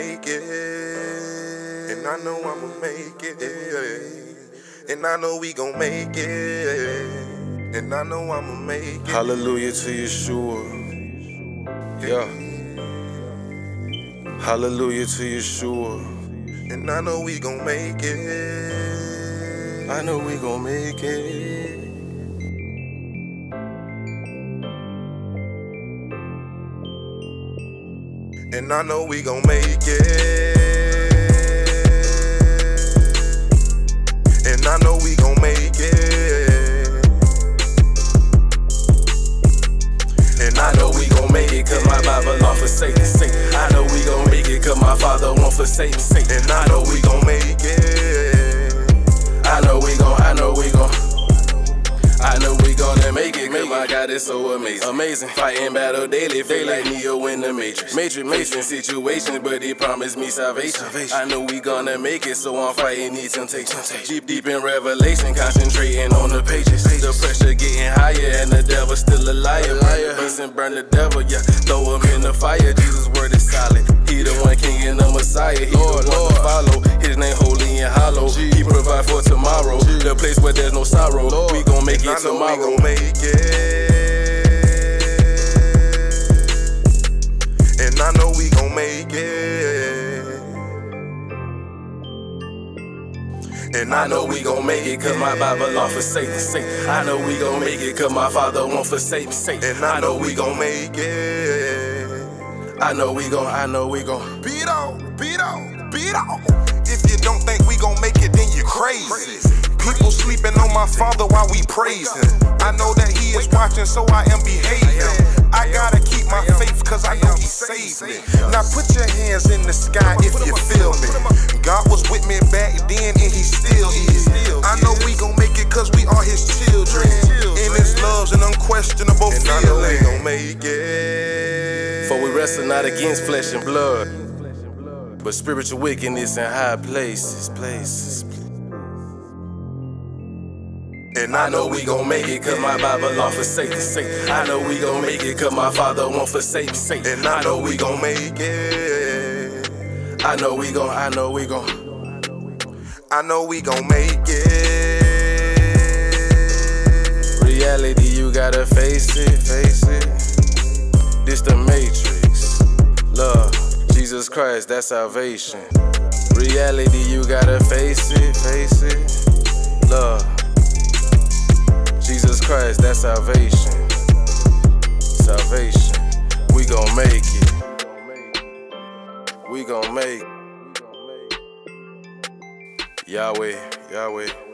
make it. And I know I'ma make it. And I know we gon' make it. And I know I'ma make it. Hallelujah to Yeshua. Yeah. Hallelujah to Yeshua. And I know we gon' make it. I know we gon' make it. And I know we gon' make it. And I know we gon' make it. And I know we gon' make it cause my Bible on forsaken Satan. I know we gon' make it cause my father won't forsake Satan. And I know we gon' make it. God is so amazing. Amazing. Fighting battle daily, feel like Neo in the Matrix. Matrix, Matrix situations, but he promised me salvation. I know we gonna make it, so I'm fighting these temptations. Deep, deep in revelation, concentrating on the pages. The pressure getting higher, and the devil still a liar. Burn beast and burn the devil, yeah. Throw him in the fire, Jesus' word is solid. He the one king and the Messiah, he Lord, the one Lord. to follow. His name holy and hollow. He provide for tomorrow, the place where there's no sorrow. Lord. We gon' make it know we tomorrow. gon' make it. And I know we gon' make it. And I know we gon' make it cause my Bible on forsake Satan. I know we gon' make it cause my father won't forsake Satan. And I know we gon' make it. I know we gon', I know we gon'. Beat on, beat on, beat on. If you don't think we gon' make it, then you're crazy. People sleeping on my father while we praise him. I know that he is watching, so I am behaving. I gotta keep my faith, cause I know he saved me. Now put your hands in the sky if you feel me. God was with me back then, and he still is. I know we gon' make it, cause we are his children. And his love's an unquestionable feeling. I know we gon' make it. For we wrestle not against flesh and blood, but spiritual wickedness in high places. places. And I know we gon' make it cause my Bible on forsake Satan. I know we gon' make it cause my father won't forsake Satan. And I know we gon' make it. I know we gon', I know we gon'. I know we gon' make it. Reality, you gotta face it, face it. This the matrix. Love, Jesus Christ, that's salvation. Reality, you gotta face it, face it. Love, Jesus Christ, that's salvation. Salvation. We gon' make it. We gon' make it. Yahweh, Yahweh.